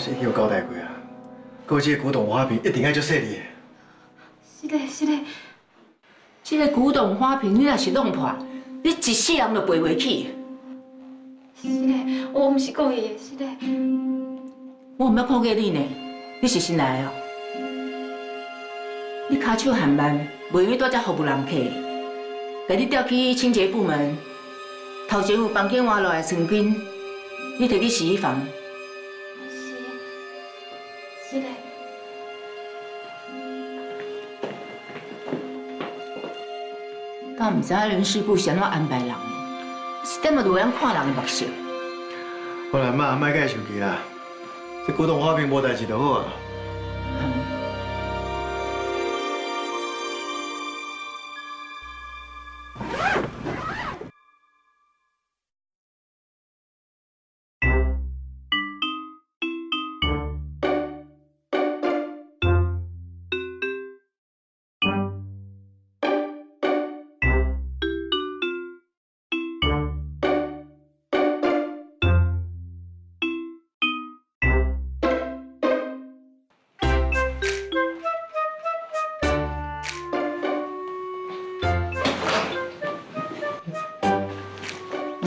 是已经有交代过啊。过这个古董花瓶一定要足细腻的。是嘞是嘞，这个古董花瓶你若是弄破，你一世人都赔袂起。是嘞，我唔是故意的，是嘞。我唔要看过你呢，你是新来的哦。你骹手含慢，袂用带只服务人客，甲你调去清洁部门。头前有房间换落来成品，你摕去洗衣房。敢毋知影人事部是安怎安排人的？是点么都样看人的目色？好啦，妈，莫甲伊生气啦。这古董花瓶无代志就好啊。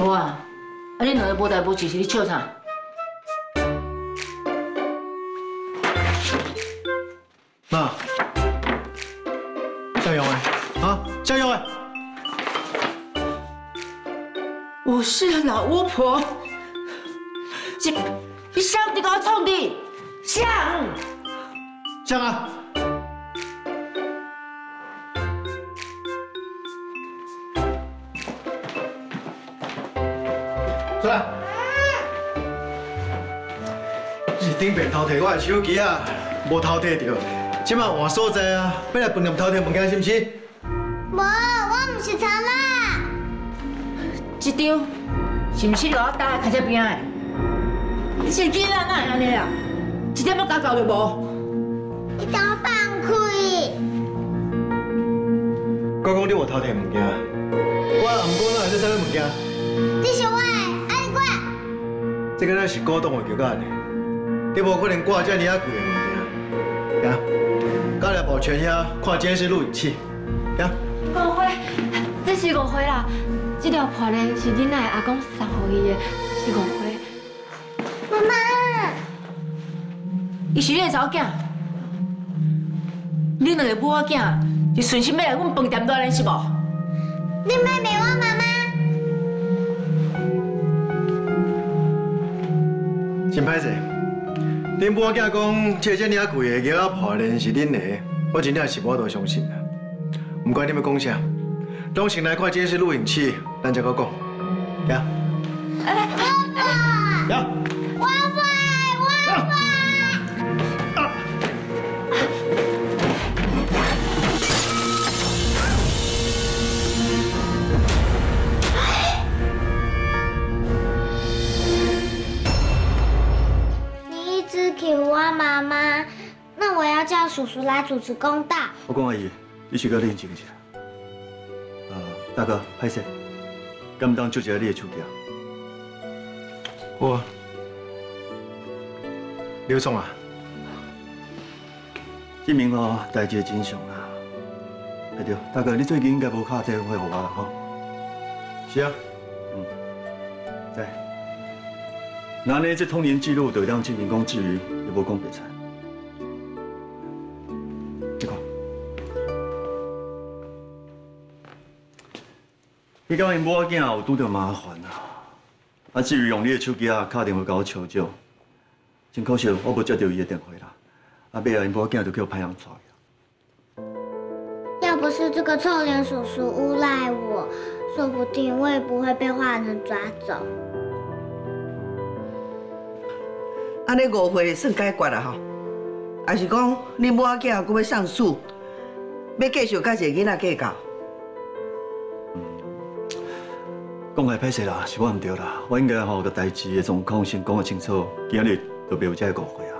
无啊，啊你两个无代无志是咧笑啥？妈，加油诶，啊，加油诶，我是老巫婆，你你想你给我创的，想。向啊！出来！你是顶边偷摕我的手机啊，无偷摕着，即马换所在啊，要来饭店偷摕物件是毋是？无，我毋是藏啦。一张是毋是你给我搭在脚车边的？你是囡仔哪会安尼啊？一点要家教就无？你等我放开。我讲你无偷摕物件，我啊，毋过哪会是啥物物件？这个咱是古董的桥架呢，你无可能挂遮尔啊贵的物件。呀，到来保全遐看监视录影器。呀，误会，这是误会啦。这条破链是囡仔的阿公送给伊的，是误会。妈妈，伊是你的查某囝，你两个母仔囝是顺心要来阮饭店锻炼是无？你妹妹我妈妈。真歹势，恁母仔囝讲这遮尔贵的桥仔破链是恁的，我真正是无多相信啦。毋管你们讲啥，拢先来看监视录影器，咱再搁讲。呀，呀，我会，叔叔来主持公道。我讲阿姨，你去个冷静一下。呃，大哥，拍摄，敢唔当借一下你的手机啊？我刘总啊，这明哦，代志真相啊。哎对，大哥，你最近应该无打电话给我啦吼？是啊，嗯在。那呢，这通联记录就会当证明讲至于也无讲白菜。你讲因母仔囝有拄到麻烦啊？啊，至于用你的手机啊，打电话甲我求救，真可惜我无接到伊的电话啦。啊，尾啊，因母仔囝就叫派人带去。要不是这个臭脸叔叔诬赖我，说不定我也不会被坏人抓走。安尼误会算解决了吼，还是讲你母仔囝搁要上诉，要继续甲一个囡仔计较？讲来歹势啦，是我唔对啦，我应该吼个代志的状况先讲个清楚，今日就袂有这个误会啊。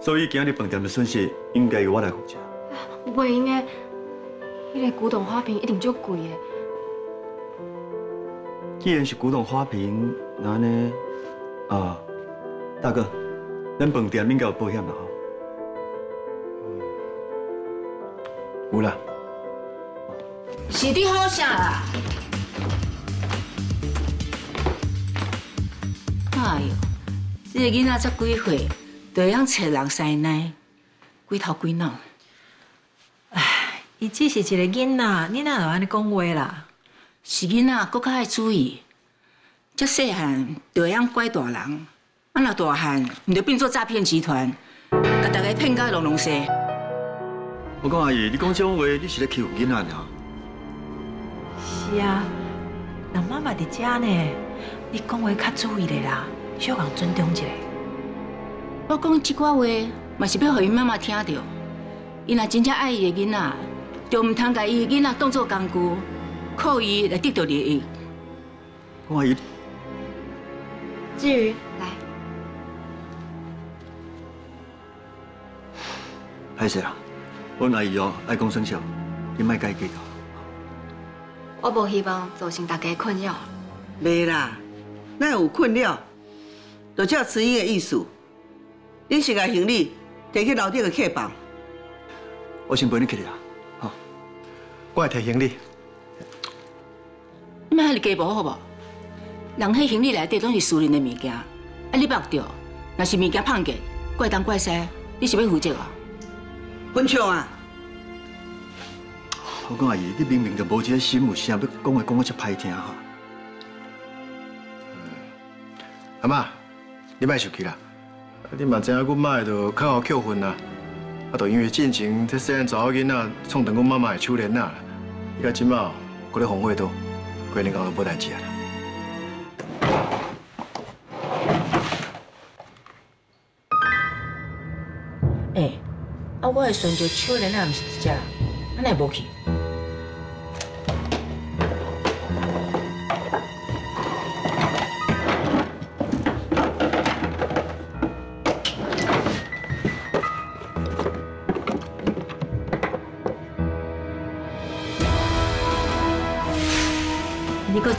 所以今日饭店的损失应该由我来负责。袂用的，迄个古董花瓶一定足贵的。既然是古董花瓶，那呢？啊，大哥，咱饭店应该有保险啦吼。有啦，是你好啥啦？哎呦，这个囡仔才几岁，就会晓找人塞奶，鬼头鬼脑。伊只是一个囡仔，你哪有安尼讲话啦？是囡仔，搁较爱注意。这细汉就会晓拐大人，啊若大汉，毋就变做诈骗集团，甲大家骗到龙龙西。我讲阿姨，你讲这种话，你是咧欺负囡仔呢？是啊，人妈妈伫遮呢，你讲话较注意咧啦，小人尊重一下。我讲即寡话，嘛是要互伊妈妈听到。伊若真正爱伊的囡仔，就毋通甲伊的囡仔当做工具，靠伊来得到利益。我阿姨，至于来，歹势啊，阮阿姨哦爱讲生肖，你莫甲伊计较。我无希望造成大家困扰。袂啦，咱有困了，就照慈英的意思，你先把行李提去楼顶的客房。我先陪你去啊，好。我来提行李。你莫遐尼家无好无？人迄行李内底拢是私人的物件，啊你目着，若是物件碰见，怪东怪西，你是要负责啊？文昌啊，我讲阿姨，你明明就无这个心，有啥要讲话讲到这歹听哈？阿妈，你莫生气啦。你嘛知影阮妈就较好扣分啦，啊，就因为进前这细汉查某囡仔创断阮妈妈的手链啊，伊甲即马搁咧红会倒，过年后就无代志啊啦。诶、啊我的顺着手链啊，毋是一只，安尼无去。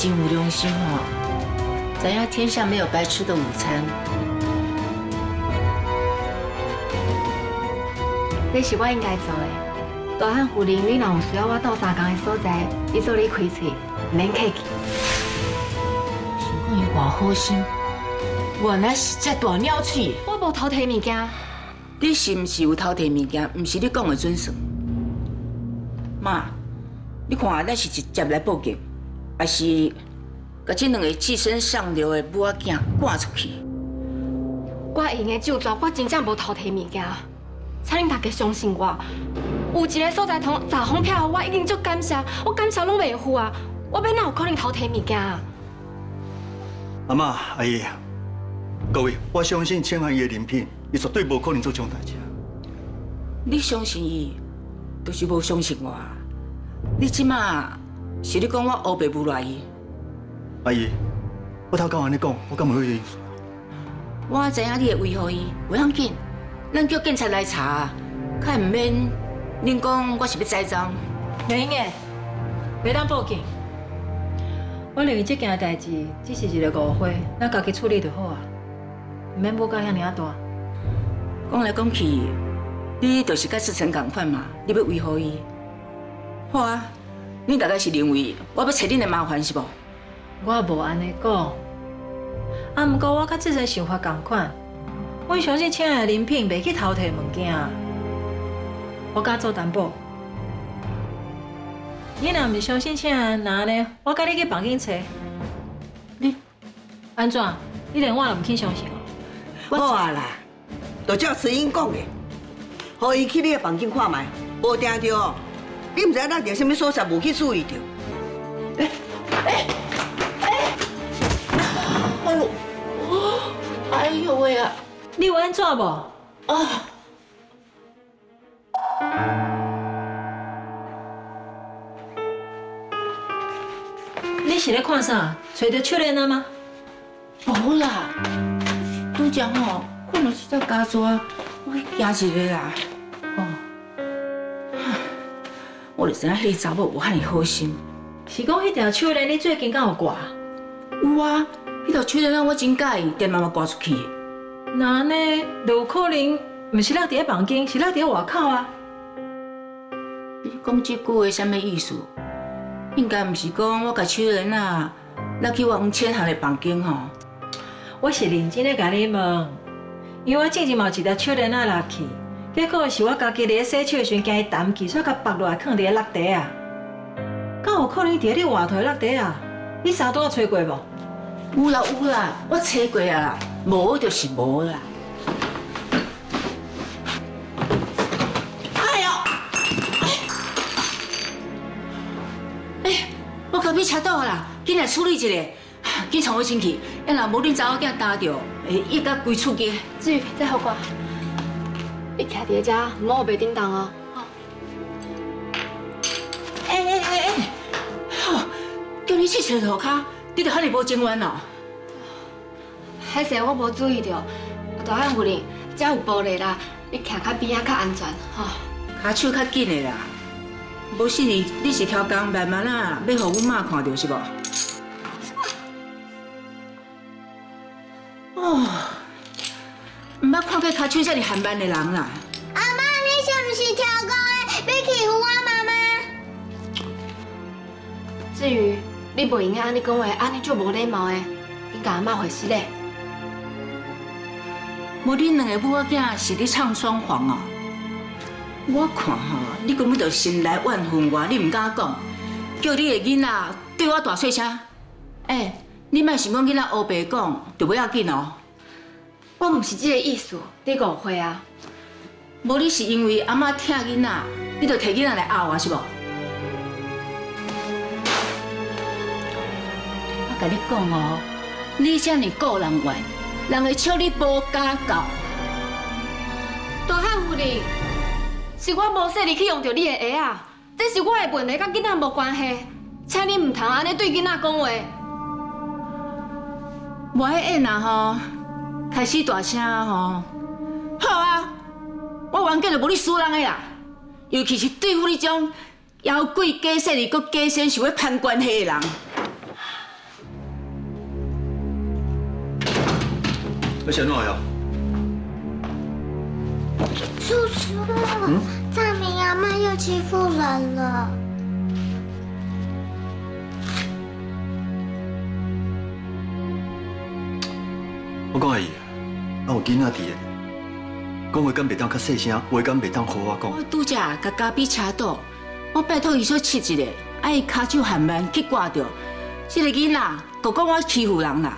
真有良心哦！知影天下没有白吃的午餐。这是我应该做的。大汉护林，你若有需要我到三工的所在，你做你开喙，免客气。想讲伊偌好心，原来是只大鸟鼠。我无偷摕物件，你是毋是有偷摕物件？毋是你讲的准算。妈，你看咱是直接来报警，还是甲这两个寄生上流的母仔囝赶出去？我用的酒庄，我真正无偷摕物件。请恁大家相信我，有一个所在通查封票，我已经足感谢，我感谢拢袂赴啊！我要哪有可能偷摕物件啊？阿妈、阿姨，各位，我相信千汉伊的人品，伊绝对无可能做这种代志。你相信伊，就是无相信我啊！你即马是你讲我黑白无赖伊？阿姨，我头刚安尼讲，我敢无好意思？我知影你会维护伊，袂要紧，咱叫警察来查，较毋免恁讲我是要栽赃。免的，袂当报警。我认为这件代志只是一个误会，咱家己处理就好啊，毋免误到遐尔大。讲来讲去，你就是甲志成共款嘛，你要维护伊。好啊，恁大概是认为我要找恁的麻烦是无？我无安尼讲，啊，毋过我甲志成想法共款，我相信请的人品袂去偷摕物件，我敢做担保。你若毋是相信请的，那安尼，我甲你去房间找。你安怎？你连我都毋肯相信哦？好啊啦，就照慈英讲的，互伊去你的房间看卖，无定着哦。你毋知咱伫什么所在无去注意着。哎哎哎呦喂啊！你有安怎无？啊！你是咧看啥？找到手链了吗？无啦，拄则吼看到一只家蛇，我去惊一个啦。我就知影迄个查某有遐尼好心。是讲迄条手链你最近敢有挂？有啊，迄条手链我真介意，电妈妈挂出去。那呢，就有可能唔是落伫咧房间，是落伫咧外口啊。你讲这句话什么意思？应该唔是讲我甲手链啊，拉去我黄千行的房间吼。我是认真咧甲你问，因为我最近嘛有一条手链啊落去，结果是我家己咧洗手的时阵惊伊澹去，所以甲拔落来放伫个落地啊。敢有可能伫咧你外头的落地啊？你三拄仔吹过无？有啦有啦，我查过啊啦，无就是无啦。哎呦！哎，哎，我隔壁车倒啦，紧来处理一下，紧冲我进去，要若无恁查某囝打着，会一甲规厝家。志宇，再好我，你徛伫遮，唔好白叮当哦。哎哎哎哎，吼，叫你去找涂骹，你着遐尼无情愿哦。歹势，我无注意到，大汉夫人，遮有玻璃啦，你徛较边仔较安全，吼。骹手较紧的啦，无是你你是挑工慢慢啊，要互阮妈看到是无？捌看过骹手遮尔含慢的人啦。阿妈，你是不是挑工的？要欺负我妈妈？至于你不应该安尼讲话，安尼就无礼貌的，你甲阿妈回事嘞。无恁两个母仔囝是伫唱双簧啊！我看吼，你根本就心内怨恨我，你唔敢讲，叫你的囡仔对我大细声。哎，你莫想讲囡仔黑白讲就不要紧哦。我唔是这个意思，你误会啊。无你是因为阿妈疼囡仔，你就摕囡仔来拗我是无？我甲你讲哦，你这么个人怨，人会笑你无家教。大汉夫人，是我无说你去用着你的鞋啊，这是我的问题，甲囡仔无关系，请你唔通安尼对囡仔讲话。我迄演啊吼，开始大声吼，好啊，我冤家就无你输人的啦，尤其是对付你这种妖怪假设你，搁假先想要攀关系的人。要先怎样？叔叔，大明阿妈又欺负人了。我讲阿姨，啊有囡仔伫的，讲话敢袂当较细声，话敢袂当好我讲我。拄则甲嘉比车倒，我拜托伊说切一个，啊伊骹手含慢去挂着，这个囡仔就讲我欺负人啦。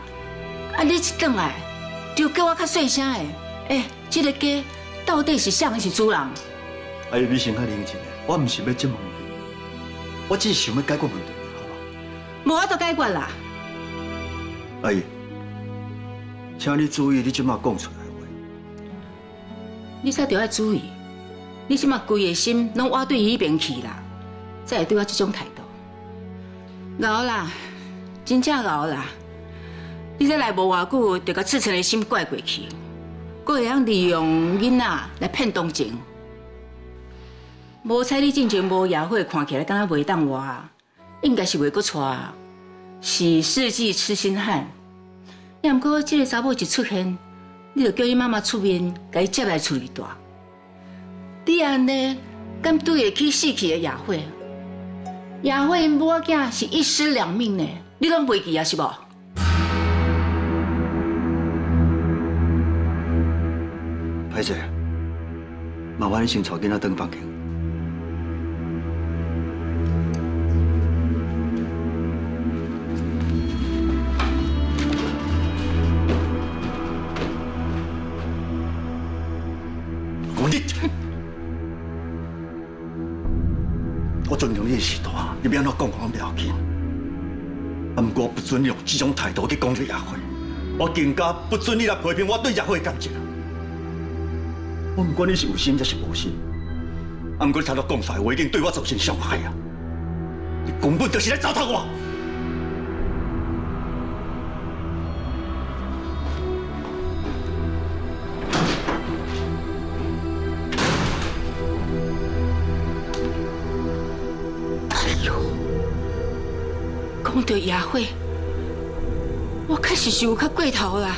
啊你一转来，就叫我较细声的，哎、这个家到底是谁是主人？阿姨，你先较冷静的，我毋是要质问你，我只是想要解决问题，好吧？无我都解决啦。阿姨，请你注意你即马讲出来话。你才着要注意，你即马规个心拢挖对伊迄边去啦，才会对我这种态度。熬啦，真正熬啦！你才来无偌久，就甲赤诚的心怪过去，阁会用利用囡仔来骗同情。无猜你进前无野火，看起来敢若袂当活，应该是袂阁带，是世纪痴心汉。也毋过这个查某一出现，你就叫你妈妈出面，甲伊接来厝里住。你安尼，敢对得起死去的野火？野火因母仔是一尸两命呢，你拢袂记啊是无？歹势，麻烦你先带囡仔登房间。尊重你的时代，你要安怎讲我拢不要紧。啊，不过我不准你用这种态度去讲这个亚慧，我更加不准你来批评我对亚慧的感情。我唔管你是有心还是无心，啊，不过你头头讲出来的话已经对我造成伤害啊！你根本就是来糟蹋我。讲到野火，我确实是有较过头啦。